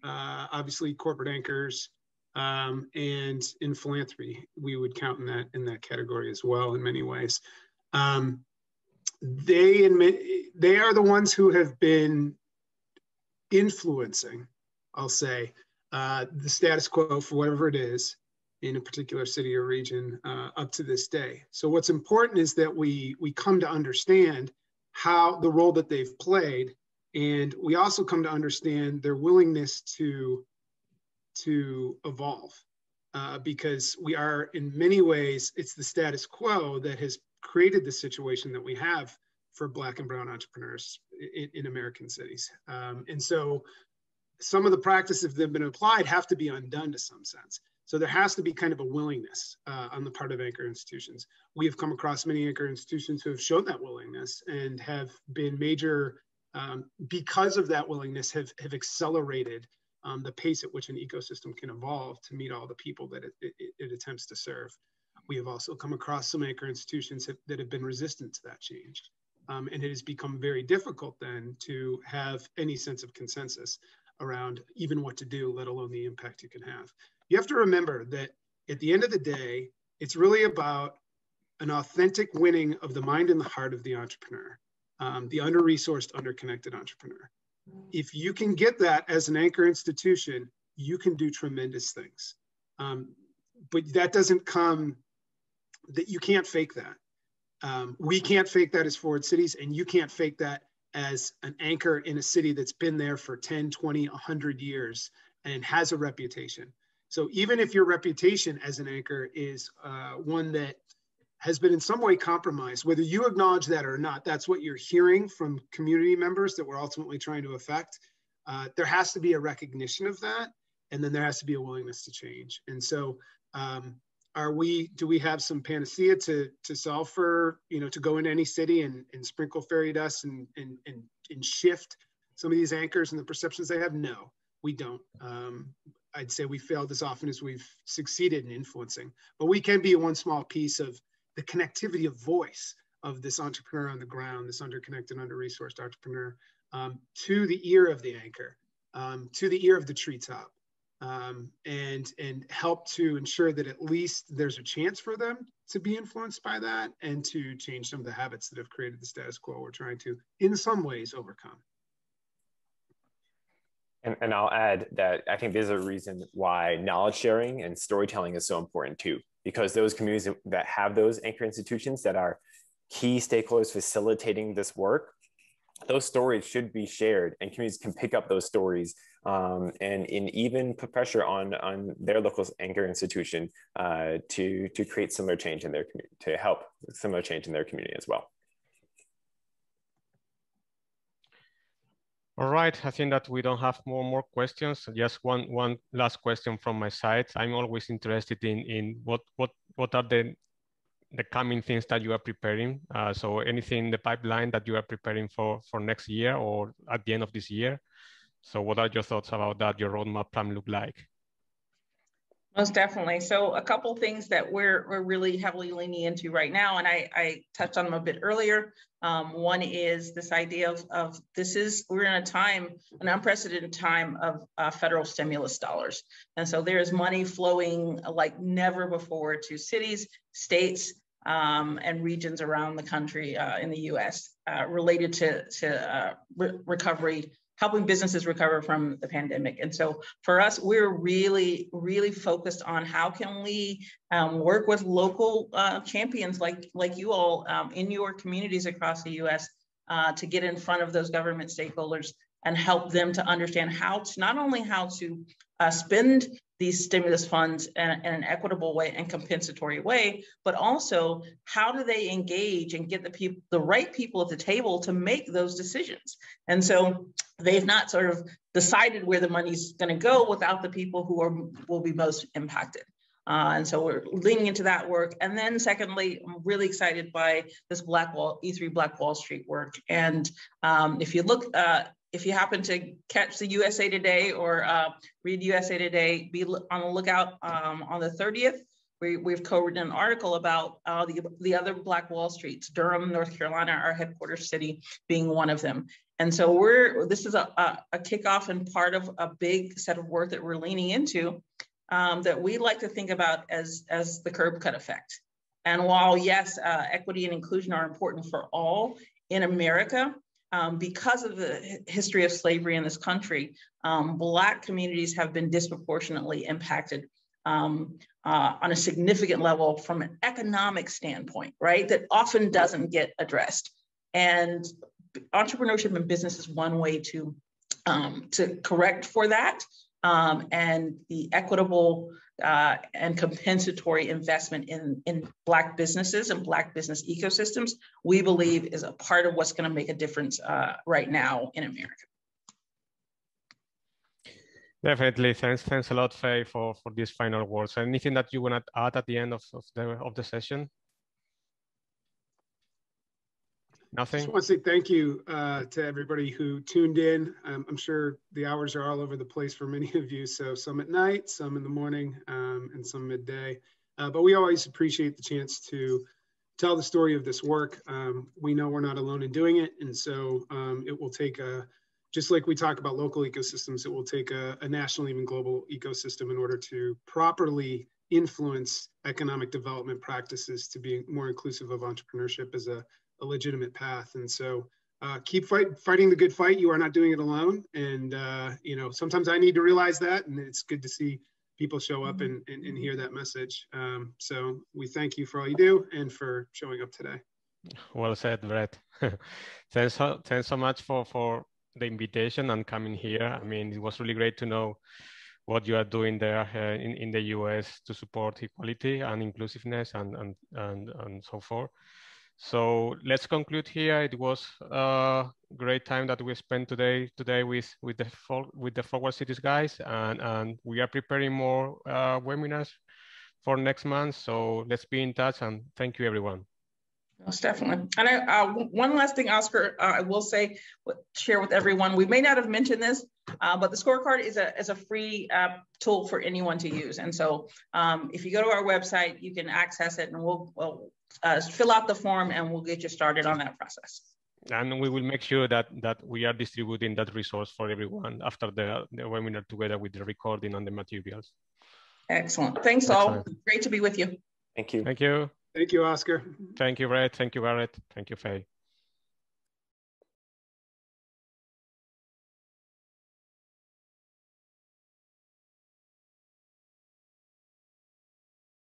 uh, obviously corporate anchors um, and in philanthropy, we would count in that in that category as well in many ways. Um, they admit they are the ones who have been influencing, I'll say, uh, the status quo for whatever it is in a particular city or region uh, up to this day. So what's important is that we we come to understand how the role that they've played, and we also come to understand their willingness to to evolve. uh, because we are, in many ways, it's the status quo that has created the situation that we have for Black and Brown entrepreneurs in, in American cities. Um, and so some of the practices that have been applied have to be undone to some sense. So there has to be kind of a willingness uh, on the part of anchor institutions. We have come across many anchor institutions who have shown that willingness and have been major, um, because of that willingness, have, have accelerated um, the pace at which an ecosystem can evolve to meet all the people that it, it, it attempts to serve. We have also come across some anchor institutions have, that have been resistant to that change. Um, and it has become very difficult then to have any sense of consensus around even what to do, let alone the impact you can have. You have to remember that at the end of the day, it's really about an authentic winning of the mind and the heart of the entrepreneur, um, the under resourced, under connected entrepreneur. If you can get that as an anchor institution, you can do tremendous things. Um, but that doesn't come, that you can't fake that. Um, we can't fake that as Forward Cities, and you can't fake that as an anchor in a city that's been there for 10, 20, 100 years and has a reputation. So even if your reputation as an anchor is uh, one that has been in some way compromised, whether you acknowledge that or not, that's what you're hearing from community members that we're ultimately trying to affect. Uh, there has to be a recognition of that, and then there has to be a willingness to change. And so, um, are we? Do we have some panacea to to solve for you know to go into any city and, and sprinkle fairy dust and, and and and shift some of these anchors and the perceptions they have? No, we don't. Um, I'd say we failed as often as we've succeeded in influencing, but we can be one small piece of the connectivity of voice of this entrepreneur on the ground, this underconnected, under-resourced entrepreneur, um, to the ear of the anchor, um, to the ear of the treetop, um, and and help to ensure that at least there's a chance for them to be influenced by that and to change some of the habits that have created the status quo we're trying to, in some ways, overcome. And, and I'll add that I think there's a reason why knowledge sharing and storytelling is so important too because those communities that have those anchor institutions that are key stakeholders facilitating this work, those stories should be shared and communities can pick up those stories um, and, and even put pressure on, on their local anchor institution uh, to, to create similar change in their community, to help similar change in their community as well. All right, I think that we don't have more more questions. Just one one last question from my side. I'm always interested in in what what what are the the coming things that you are preparing. Uh, so anything in the pipeline that you are preparing for for next year or at the end of this year. So what are your thoughts about that? Your roadmap plan look like? Most definitely. So a couple things that we're, we're really heavily leaning into right now, and I, I touched on them a bit earlier. Um, one is this idea of, of this is, we're in a time, an unprecedented time of uh, federal stimulus dollars. And so there's money flowing like never before to cities, states, um, and regions around the country uh, in the US uh, related to, to uh, re recovery helping businesses recover from the pandemic. And so for us, we're really, really focused on how can we um, work with local uh, champions like, like you all um, in your communities across the US uh, to get in front of those government stakeholders and help them to understand how to not only how to uh, spend these stimulus funds in, in, an equitable way and compensatory way, but also how do they engage and get the people, the right people at the table to make those decisions? And so they've not sort of decided where the money's going to go without the people who are will be most impacted. Uh, and so we're leaning into that work. And then secondly, I'm really excited by this Black Wall, E3 Black Wall Street work. And um, if you look uh, if you happen to catch the USA Today or uh, read USA Today, be on the lookout um, on the 30th. We, have co-written an article about uh, the, the other Black Wall Streets, Durham, North Carolina, our headquarters city being one of them. And so we're, this is a, a, a kickoff and part of a big set of work that we're leaning into um, that we like to think about as, as the curb cut effect. And while yes, uh, equity and inclusion are important for all in America, um, because of the history of slavery in this country, um, Black communities have been disproportionately impacted um, uh, on a significant level from an economic standpoint, right? That often doesn't get addressed. And entrepreneurship and business is one way to, um, to correct for that. um, and the equitable uh, and compensatory investment in, in Black businesses and Black business ecosystems, we believe is a part of what's going to make a difference uh, right now in America. Definitely. Thanks. Thanks a lot, Faye, for, for these final words. Anything that you want to add at the end of, of the of the session? Nothing. I just want to say thank you uh, to everybody who tuned in. Um, I'm sure the hours are all over the place for many of you. So some at night, some in the morning, um, and some midday. Uh, but we always appreciate the chance to tell the story of this work. Um, we know we're not alone in doing it, and so um, it will take a just like we talk about local ecosystems, it will take a, a national, even global ecosystem in order to properly influence economic development practices to be more inclusive of entrepreneurship as a, a legitimate path. And so uh, keep fight, fighting the good fight. You are not doing it alone. And, uh, you know, sometimes I need to realize that. And it's good to see people show up and, and, and hear that message. Um, so we thank you for all you do and for showing up today. Well said, Brett. thanks, so, thanks so much for, for the invitation and coming here. I mean, it was really great to know what you are doing there uh, in, in the US to support equality and inclusiveness and, and, and, and so forth. So let's conclude here. It was a great time that we spent today today with with the with the Forward Cities guys, and and we are preparing more uh, webinars for next month. So let's be in touch, and thank you everyone. Most definitely. And I, uh, one last thing, Oscar, uh, I will say, share with everyone. We may not have mentioned this, uh, but the scorecard is a is a free uh, tool for anyone to use. And so, um, if you go to our website, you can access it, and we'll, we'll uh, fill out the form, and we'll get you started on that process. And we will make sure that that we are distributing that resource for everyone after the, the webinar together with the recording and the materials. Excellent. Thanks Excellent. all. Great to be with you. Thank you. Thank you. Thank you, Oscar. Thank you, Red. Thank you, Barrett. Thank you, Faye.